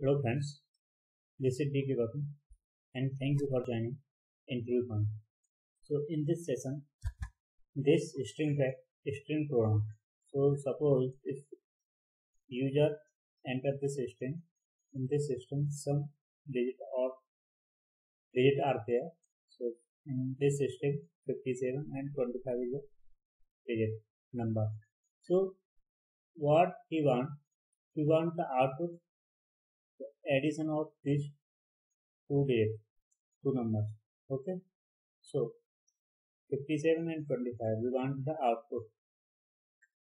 Hello friends, this is Gautam and thank you for joining Interview Point. So in this session, this string pack string program. So suppose if user enter this string, in this string some digit or digit are there. So in this string 57 and 25 is a digit number. So what he want? He want the output the addition of these two dates, two numbers. Okay. So 57 and 25 we want the output.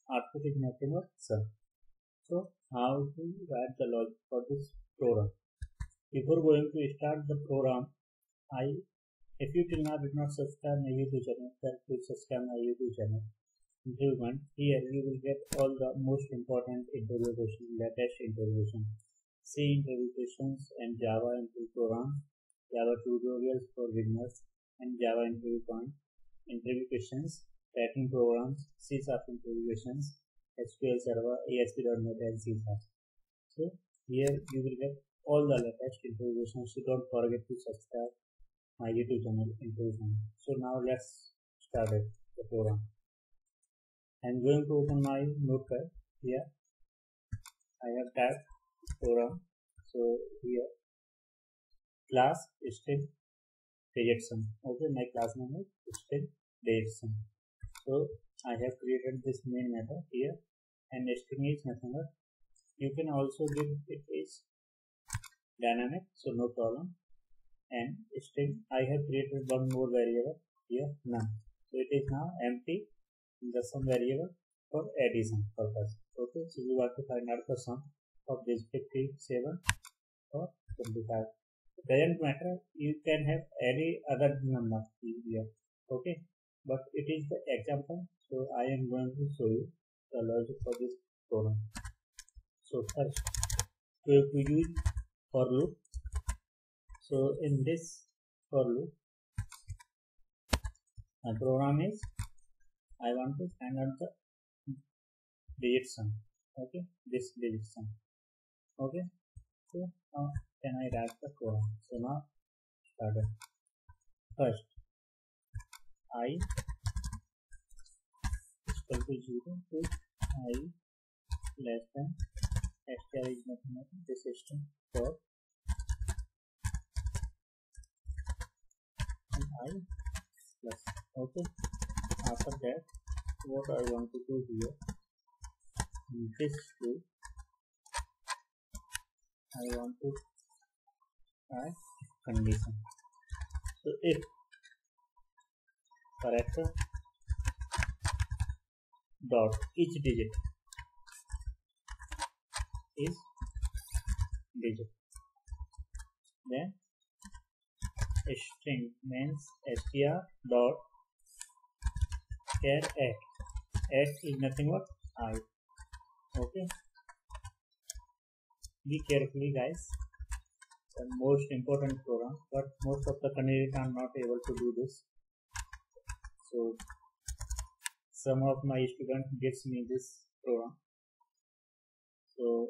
Output is nothing but sum. So how to write the logic for this program? Before going to start the program, I if you till now did not subscribe my YouTube channel, then please subscribe my YouTube channel. Here you will get all the most important interview questions, latest interview questions, C questions and Java interview programs, Java tutorials for beginners and Java interview point, interview questions, tracking programs, C interview questions, SQL Server, ASP.NET and C sharp. So here you will get all the latest interview questions. So don't forget to subscribe my YouTube channel interview point. So now let's start it, the program. I'm going to open my notepad here. I have typed program. So here class string Davidson. Okay, my class name is string Davidson. So I have created this main method here and string is nothing but you can also give it is dynamic so no problem and string I have created one more variable here none so it is now empty the sum variable for addition purpose. Okay, so we want to find out the sum of this 57 or 25. It doesn't matter, you can have any other number here. Okay, but it is the example, so I am going to show you the logic for this program. So first, we have to use for loop. So in this for loop, the program is I want to find out the mm, digit sum. Okay, this digit sum. Okay, so now can I write the program? So now started. First, i is equal to zero to i less than str is nothing but this system for i plus okay after that what I want to do here this loop I want to. Add condition. So if character dot each digit is digit then string means str dot char at at is nothing but i. Okay be carefully guys. The most important program but most of the candidates are not able to do this. So some of my students gives me this program. So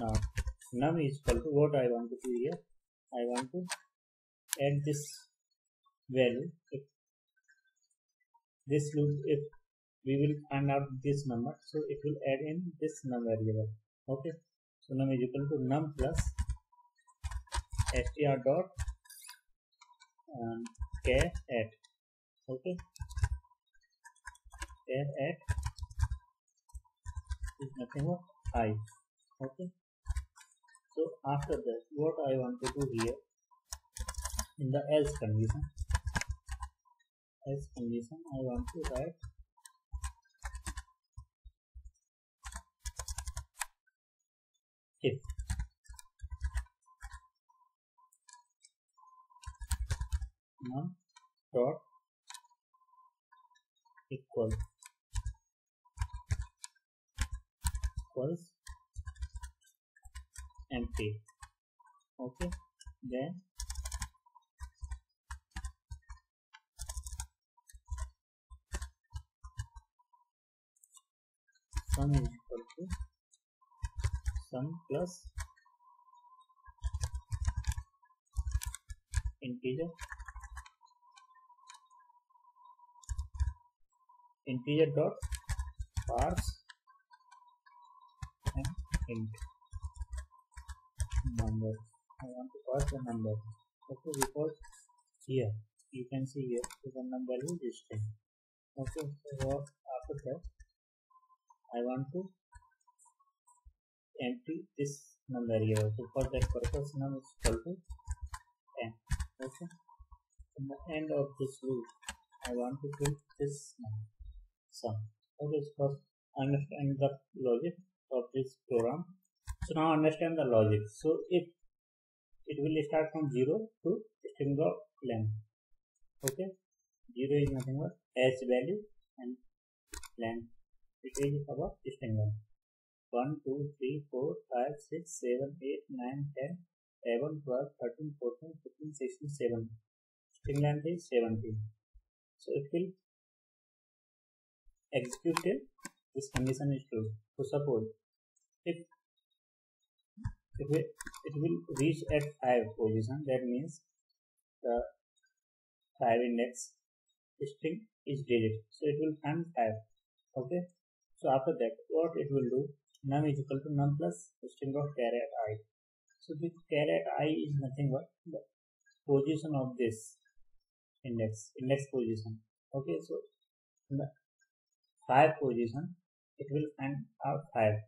now num is equal to what I want to do here. I want to add this value. If this loop if we will find out this number so it will add in this num variable okay so num is equal to num plus str dot um, char at. Okay. Char at is nothing but i. Okay. So after that what i want to do here in the else condition else condition I want to write if num dot equal equals empty. Okay then sum is equal to sum plus integer. Integer dot parse and int. Number. I want to parse the number. Okay because here you can see here so the number is string. Okay so after that I want to empty this number here so for that purpose num is equal to 10 okay. In the end of this loop I want to print this number. Sum okay so understand the logic of this program. So now understand the logic. So if it will start from 0 to string of length. Okay. 0 is nothing but h value and length. It is our string length 1 2 3 4 5 6 7 8 9 10 11 12 13 14 15 16 17 string length is 17 so it will execute this condition is true. So suppose if it will, it will reach at 5 position that means the 5 index string is digit. So it will find 5 okay? So after that what it will do num is equal to num plus string of char at i so this char at i is nothing but the position of this index index position okay so in the 5 position it will find out 5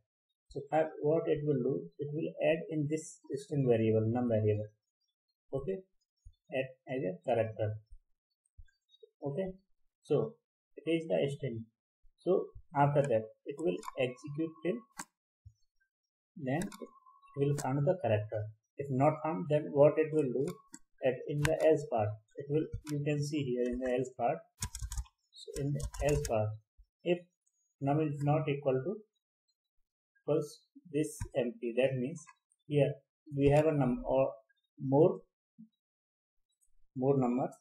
so 5 what it will do, it will add in this string variable, num variable. Okay, add as a character. Okay, so it is the string. So after that, it will execute till then it will find the character. If not found, then what it will do that in the else part, it will you can see here in the else part. So in the else part, if num is not equal to equals this empty that means here we have a number or more more numbers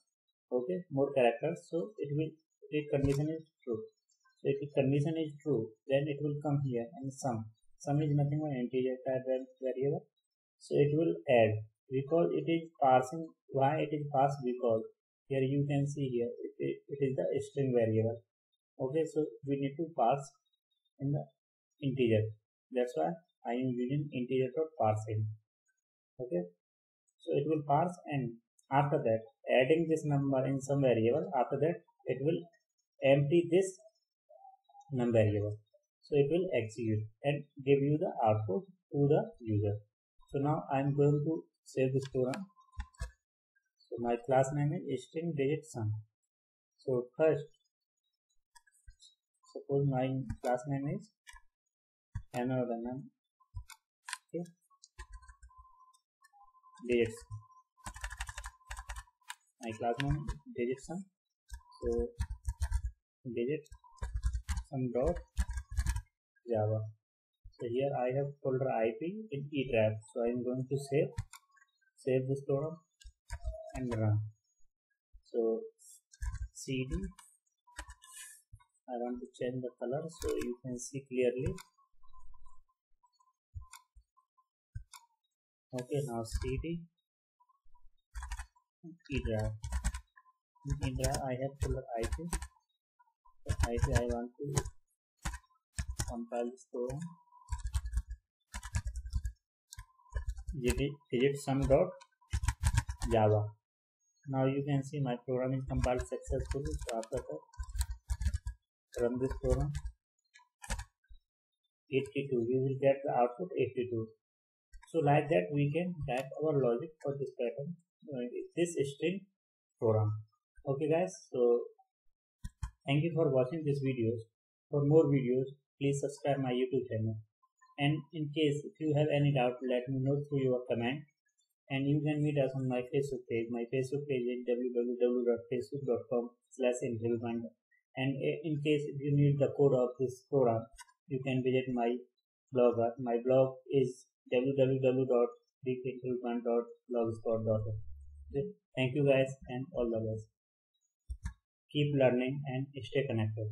okay more characters so it will if condition is true so if condition is true then it will come here and sum. Sum is nothing but integer type variable. So it will add. Because it is parsing why it is passed? Because here you can see here it, it, is the string variable. Okay so we need to pass in the integer. That's why I am using integer dot parsing. Okay so it will parse and after that adding this number in some variable after that it will empty this num variable so it will execute and give you the output to the user. So now I am going to save this program. So my class name is string digit sum. So first suppose my class name is another name okay. Digits my class name digit sum. So digit sum dot. Java. So here i have folder ip in e-drive so i am going to save save this program and run. So cd i want to change the color so you can see clearly. Okay now cd e-drive. In e-drive i have folder ip so ip i want to compile this program digit, sum dot java now you can see my program is compiled successfully so after that run this program 82 we will get the output 82 so like that we can type our logic for this pattern uh, this string program okay guys so thank you for watching this videos. For more videos please subscribe my youtube channel. And in case if you have any doubt let me know through your comment. And you can meet us on my facebook page. My facebook page is www.facebook.com slash and in case if you need the code of this program you can visit my blog. My blog is www.dkinterviewpoint.blogspot.com. Thank you guys and all the best. Keep learning and stay connected.